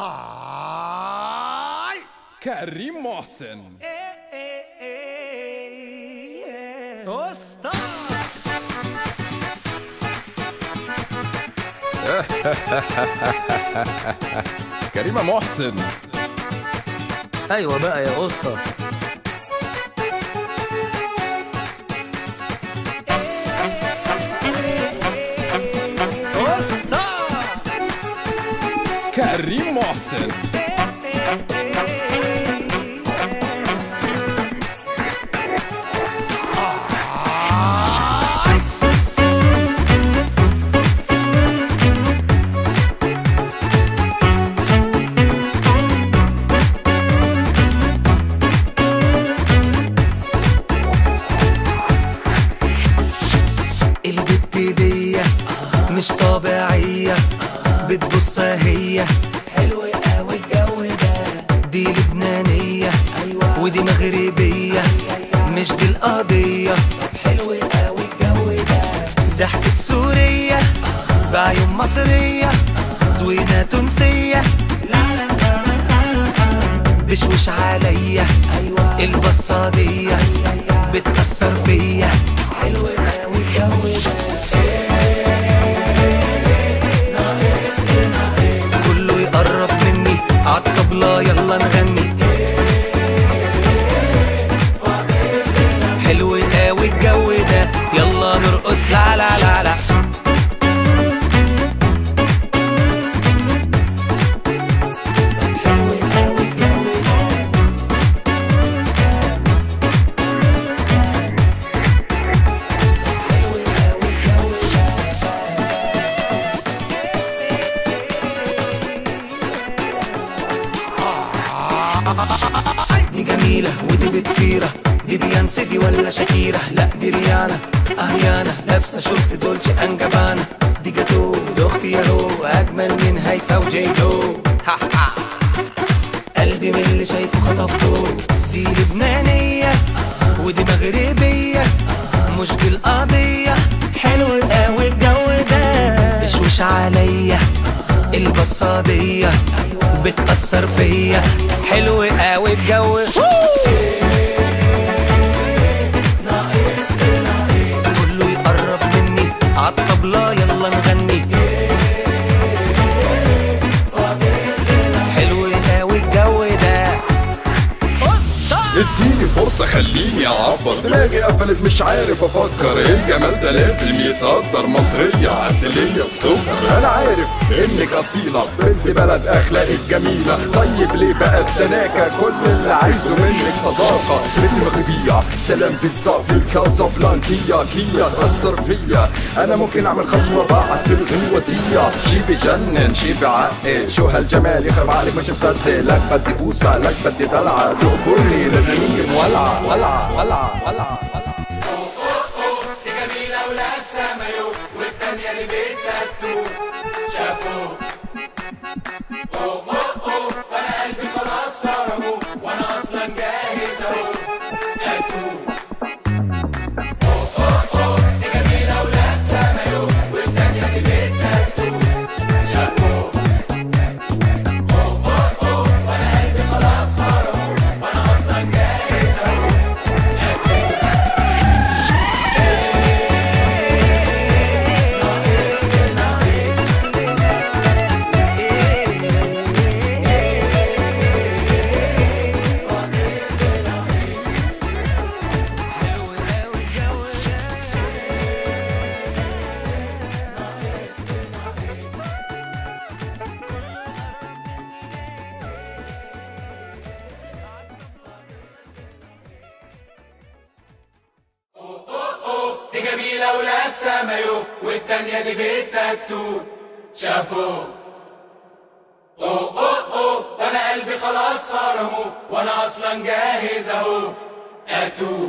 آي كريم محسن أسطى كريمة محسن أيوة بقى يا أسطى أسطى كريم محسن. مش طبيعية بتبص ودي مغربية مش دي القضية. حلو قوي الجو ده ضحكة سورية بعيون مصرية زوينة تونسية. بشوش عليا البصة دي بتأثر فيا. حلو قوي الجو ده دي جميلة ودي بتفيرة دي بيانسي دي ولا شاكيرة. لا دي ريهانا أهي أنا لابسة شورت Dolce and Gabbana دي جاتو دي أختي ياهو أجمل من هيفا ها قلبي من اللي شايفه خطفته دي لبنانية ودي مغربية. مش دي القضية حلو قوي الجو ده. بشوش عليا. البصادية. بتأثر فيا. حلو قوي الجو اديني فرصة خليني أعبر. دماغي قفلت مش عارف أفكر. الجمال ده؟ لازم يتقدر. مصرية عسلية السكر أنا عارف إنك أصيلة. بنت بلد أخلاقك جميلة. طيب ليه بقى التناكة كل اللي عايزه منك صداقة. بنت مغربية سلام في الكازابلانكية كيا تأثر فيا. أنا ممكن أعمل خطوة بعت الغنوتية شي بجنن شي بعقل. شو هالجمال يخرب عليك مش مصدق. لك بدي بوسة لك بدي دلعة تقبرني 完了完了完了完了。جميلة ولابسة مايو والتانية دي بتاتو شابو. أوه أوه أوه. وأنا قلبي خلاص فرمه وأنا أصلا جاهز أهو. أتو